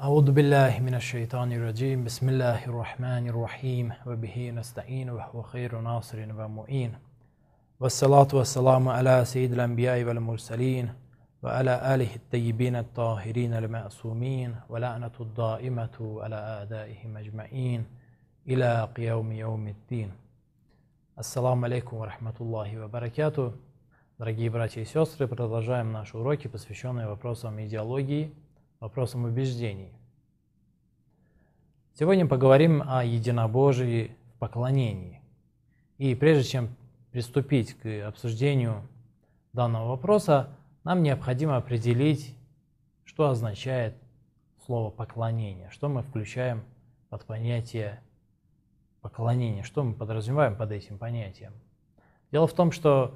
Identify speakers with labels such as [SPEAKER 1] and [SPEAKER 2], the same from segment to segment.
[SPEAKER 1] أعوذ بالله من الشيطان الرجيم بسم الله الرحمن الرحيم وبه نستعين وهو خير ناصر ومؤين والصلاة والسلام على سيد الأنبياء والمرسلين وعلى آله الطيبين الطاهرين المعصومين ولعنة الدائمة على أعدائهم أجمعين إلى قيوم يوم الدين Ассаламу алейкум ва рахматуллахи ва баракяту. Дорогие братья и сестры, продолжаем наши уроки, посвященные вопросам идеологии, вопросам убеждений. Сегодня поговорим о единобожии в поклонении. И прежде чем приступить к обсуждению данного вопроса, нам необходимо определить, что означает слово поклонение, что мы включаем под понятие поклонения, что мы подразумеваем под этим понятием. Дело в том, что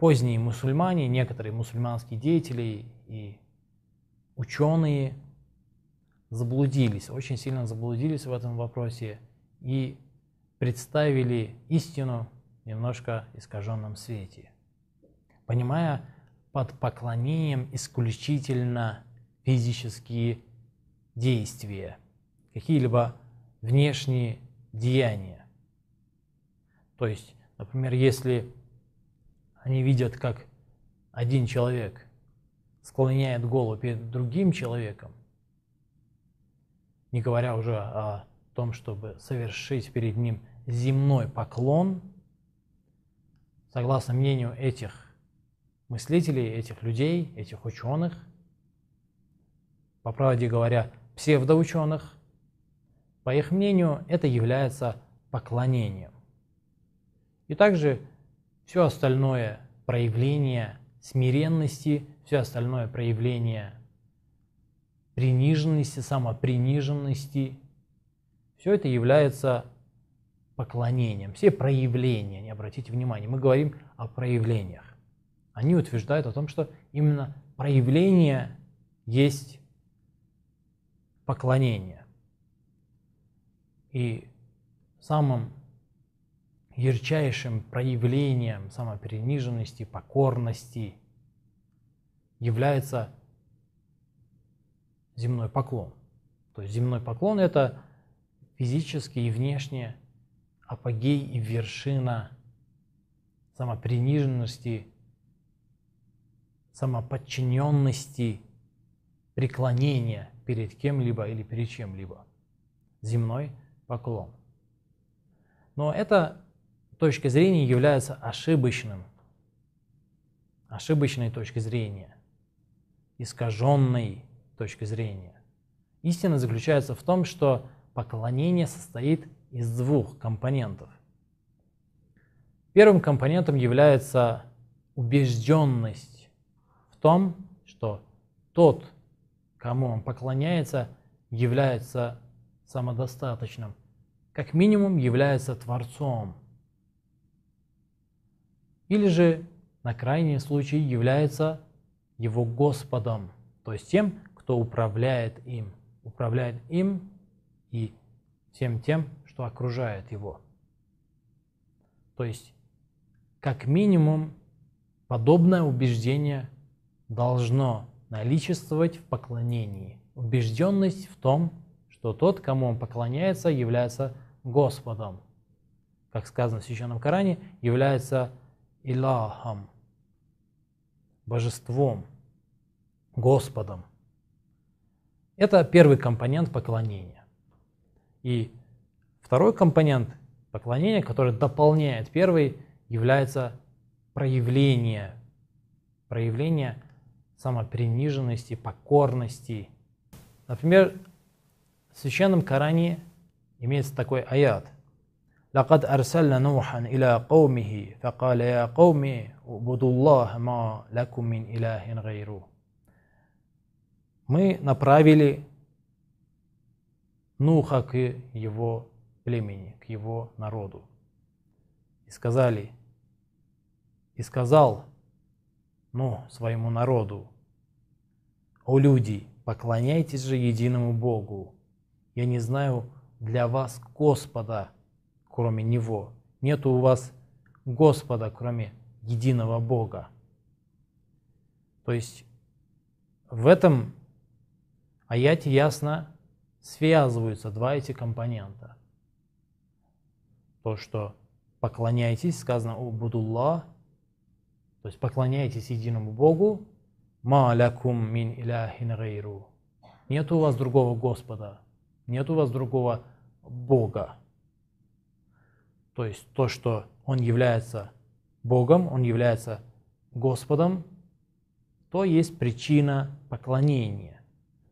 [SPEAKER 1] поздние мусульмане, некоторые мусульманские деятели и ученые заблудились, очень сильно заблудились в этом вопросе и представили истину немножко искаженном свете, понимая под поклонением исключительно физические действия, какие-либо внешние деяния. То есть, например, если они видят, как один человек склоняет голову перед другим человеком, не говоря уже о том, чтобы совершить перед ним земной поклон, согласно мнению этих мыслителей, этих людей, этих ученых, по правде говоря, псевдоученых, по их мнению, это является поклонением. И также все остальное проявление смиренности, все остальное проявление приниженности, самоприниженности, все это является поклонением. Все проявления, не обратите внимания, мы говорим о проявлениях. Они утверждают о том, что именно проявление есть поклонение. И самым ярчайшим проявлением самоприниженности, покорности является земной поклон. То есть земной поклон – это физически и внешне апогей и вершина самоприниженности, самоподчиненности, преклонения перед кем-либо или перед чем-либо. Земной поклон. Но эта точка зрения является ошибочным, ошибочной точкой зрения, искаженной точкой зрения. Истина заключается в том, что поклонение состоит из двух компонентов. Первым компонентом является убежденность в том, что тот, кому он поклоняется, является самодостаточным, как минимум является Творцом. Или же, на крайний случай, является его Господом, то есть тем, кто управляет им, управляет им и всем тем, что окружает его. То есть, как минимум, подобное убеждение должно наличествовать в поклонении. Убежденность в том, что тот, кому он поклоняется, является Господом. Как сказано в Священном Коране, является Илахом, Божеством, Господом. Это первый компонент поклонения. И второй компонент поклонения, который дополняет первый, является проявление, проявление самоприниженности, покорности. Например, в Священном Коране имеется такой аят. لقد أرسلنا نوحا إلى قومه فقال يا قوم اعبدوا الله ما لكم من إله غيره Мы направили Нуха к его племени, к его народу. И сказали, и сказал ну, своему народу, «О люди, поклоняйтесь же единому Богу, я не знаю для вас Господа, кроме Него. Нет у вас Господа, кроме единого Бога. То есть в этом аяте ясно связываются два эти компонента. То, что поклоняйтесь, сказано у Будулла, то есть поклоняйтесь единому Богу, ма мин иляхин гайру. Нет у вас другого Господа, нет у вас другого Бога. То есть то, что Он является Богом, Он является Господом, то есть причина поклонения.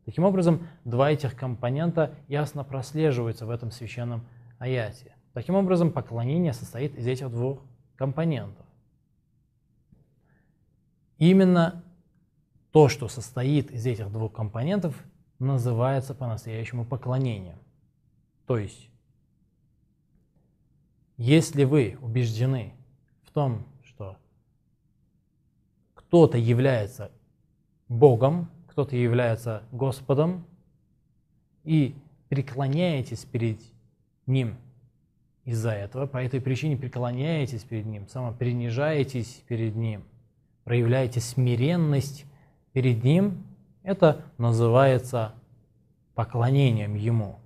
[SPEAKER 1] Таким образом, два этих компонента ясно прослеживаются в этом священном аяте. Таким образом, поклонение состоит из этих двух компонентов. Именно то, что состоит из этих двух компонентов, называется по-настоящему поклонением. То есть, если вы убеждены в том, что кто-то является Богом, кто-то является Господом, и преклоняетесь перед Ним из-за этого, по этой причине преклоняетесь перед Ним, самопринижаетесь перед Ним, проявляете смиренность перед Ним, это называется поклонением Ему.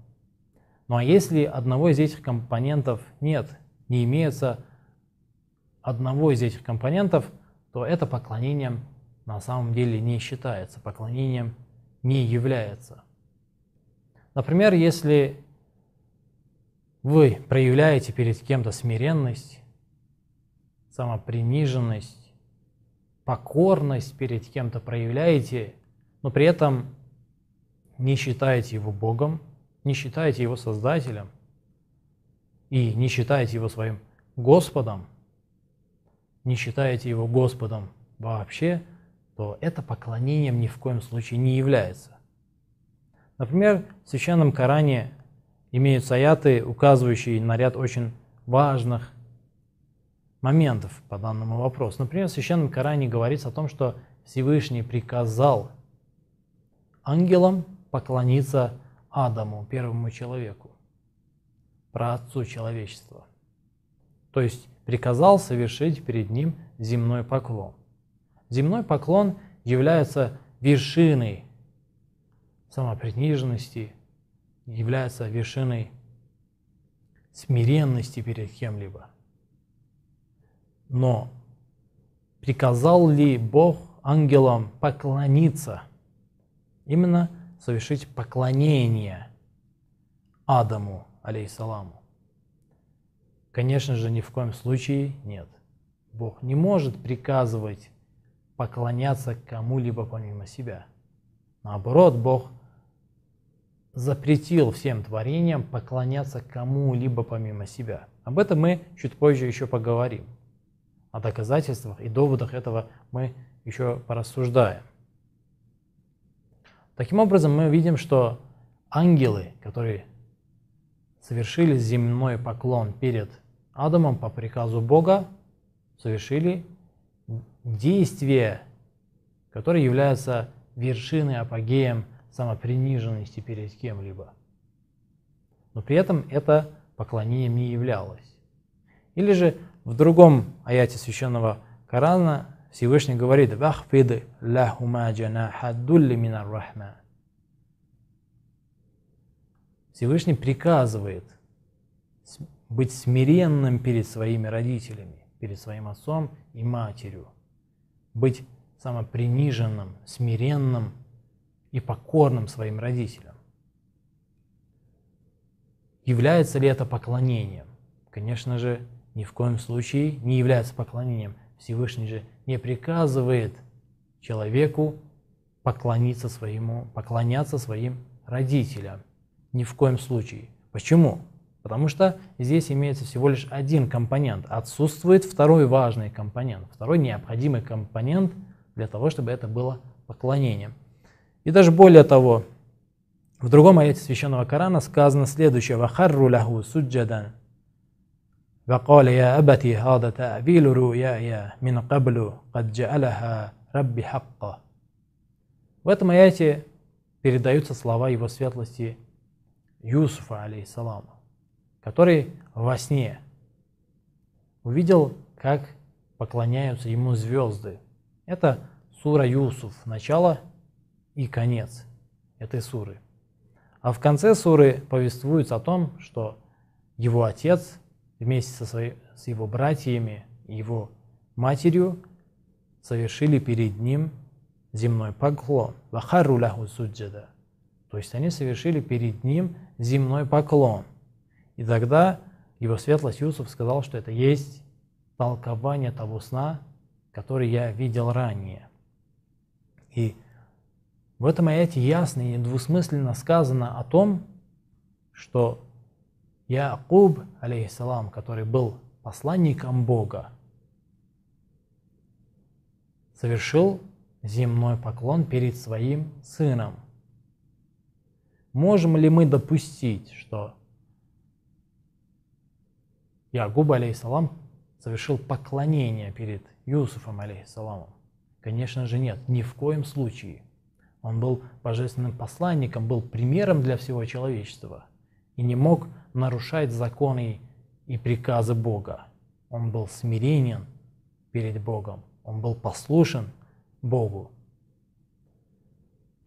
[SPEAKER 1] Ну а если одного из этих компонентов нет, не имеется одного из этих компонентов, то это поклонением на самом деле не считается, поклонением не является. Например, если вы проявляете перед кем-то смиренность, самоприниженность, покорность перед кем-то проявляете, но при этом не считаете его Богом, не считаете его Создателем и не считаете его своим Господом, не считаете его Господом вообще, то это поклонением ни в коем случае не является. Например, в Священном Коране имеются аяты, указывающие на ряд очень важных моментов по данному вопросу. Например, в Священном Коране говорится о том, что Всевышний приказал ангелам поклониться Адаму, первому человеку, праотцу человечества. То есть приказал совершить перед ним земной поклон. Земной поклон является вершиной самоприниженности, является вершиной смиренности перед кем-либо. Но приказал ли Бог ангелам поклониться, именно совершить поклонение Адаму, алейсаламу? Конечно же, ни в коем случае нет. Бог не может приказывать поклоняться кому-либо помимо себя. Наоборот, Бог запретил всем творениям поклоняться кому-либо помимо себя. Об этом мы чуть позже еще поговорим. О доказательствах и доводах этого мы еще порассуждаем. Таким образом, мы видим, что ангелы, которые совершили земной поклон перед Адамом по приказу Бога, совершили действие, которое является вершиной, апогеем самоприниженности перед кем-либо. Но при этом это поклонением не являлось. Или же в другом аяте священного Корана Всевышний говорит «Вахфид лахума джанаха дулли минар рахма». Всевышний приказывает быть смиренным перед своими родителями, перед своим отцом и матерью – быть самоприниженным, смиренным и покорным своим родителям. Является ли это поклонением? Конечно же, ни в коем случае не является поклонением. Всевышний же не приказывает человеку поклониться своему, поклоняться своим родителям. Ни в коем случае. Почему? Потому что здесь имеется всего лишь один компонент. Отсутствует второй важный компонент, второй необходимый компонент для того, чтобы это было поклонением. И даже более того, в другом аяте Священного Корана сказано следующее. «Вахарру лаху суджадан». وقال يا أبتي هذا تأويل رؤياي من قبل قد جعلها ربي حقا В этом аяте передаются слова его светлости Юсуфа, алейхиссаламу который во сне увидел, как поклоняются ему звезды. Это сура Юсуф, начало и конец этой суры. А в конце суры повествуется о том, что его отец вместе со своей, с его братьями и его матерью совершили перед ним земной поклон. Вахару ляху суджада. То есть они совершили перед ним земной поклон. И тогда его светлость Юсуф сказал, что это есть толкование того сна, который я видел ранее. И в этом аяте ясно и недвусмысленно сказано о том, что Якуб, алейхиссалам, который был посланником Бога, совершил земной поклон перед своим сыном. Можем ли мы допустить, что Якуб, алейхиссалам, совершил поклонение перед Юсуфом, алейхиссаламом? Конечно же нет, ни в коем случае. Он был божественным посланником, был примером для всего человечества и не мог нарушать законы и приказы Бога. Он был смиренен перед Богом, он был послушен Богу.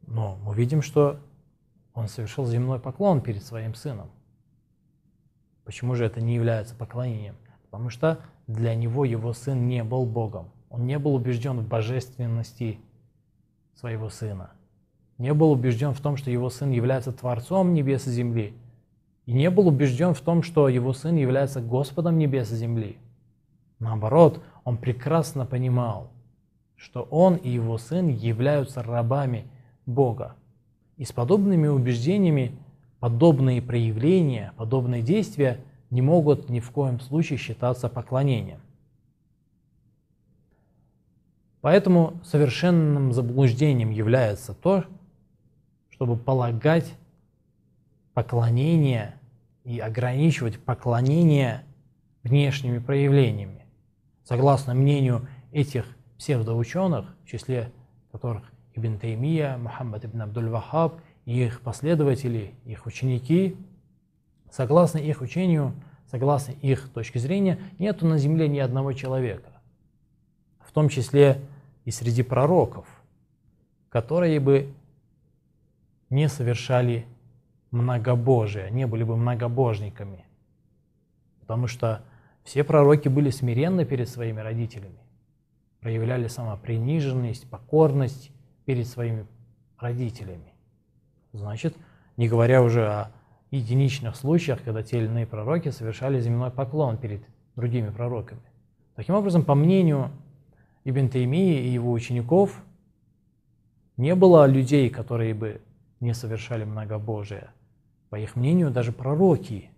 [SPEAKER 1] Но мы видим, что он совершил земной поклон перед своим сыном. Почему же это не является поклонением? Потому что для него его сын не был Богом. Он не был убежден в божественности своего сына. Не был убежден в том, что его сын является Творцом небес и земли. И не был убежден в том, что его сын является Господом небес и земли. Наоборот, он прекрасно понимал, что он и его сын являются рабами Бога. И с подобными убеждениями подобные проявления, подобные действия не могут ни в коем случае считаться поклонением. Поэтому совершенным заблуждением является то, чтобы полагать поклонение и ограничивать поклонение внешними проявлениями. Согласно мнению этих псевдоученых, в числе которых Ибн Таймия, Мухаммад ибн Абдуль-Вахаб и их последователи, их ученики, согласно их учению, согласно их точке зрения, нету на земле ни одного человека, в том числе и среди пророков, которые бы не совершали многобожие, не были бы многобожниками. Потому что все пророки были смиренны перед своими родителями, проявляли самоприниженность, покорность перед своими родителями. Значит, не говоря уже о единичных случаях, когда те или иные пророки совершали земной поклон перед другими пророками. Таким образом, по мнению Ибн Таймии и его учеников не было людей, которые бы не совершали многобожие. По их мнению, даже пророки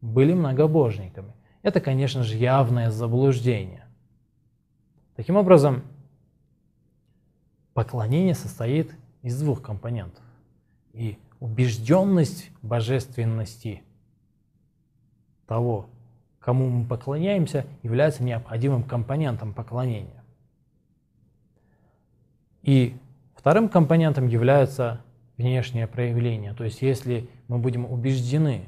[SPEAKER 1] были многобожниками. Это, конечно же, явное заблуждение. Таким образом, поклонение состоит из двух компонентов. И убежденность божественности того, кому мы поклоняемся, является необходимым компонентом поклонения. И вторым компонентом является внешнее проявление. То есть если мы будем убеждены,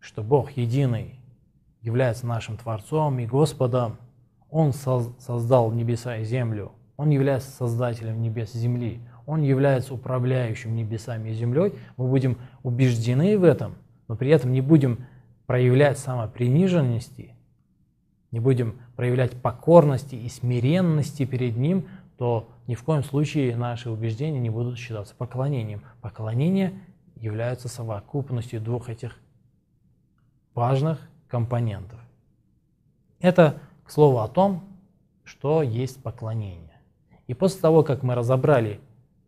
[SPEAKER 1] что Бог единый является нашим Творцом и Господом, Он создал небеса и землю, Он является Создателем небес и земли, Он является управляющим небесами и землей, мы будем убеждены в этом, но при этом не будем проявлять самоприниженности, не будем проявлять покорности и смиренности перед Ним, то ни в коем случае наши убеждения не будут считаться поклонением. Поклонение является совокупностью двух этих важных компонентов. Это, к слову, о том, что есть поклонение. И после того, как мы разобрали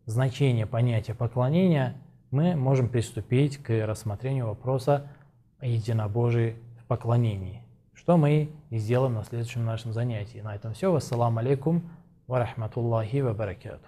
[SPEAKER 1] значение понятия поклонения, мы можем приступить к рассмотрению вопроса о единобожии в поклонении, что мы и сделаем на следующем нашем занятии. На этом все. Вассаламу алейкум ва рахматуллахи ва баракату.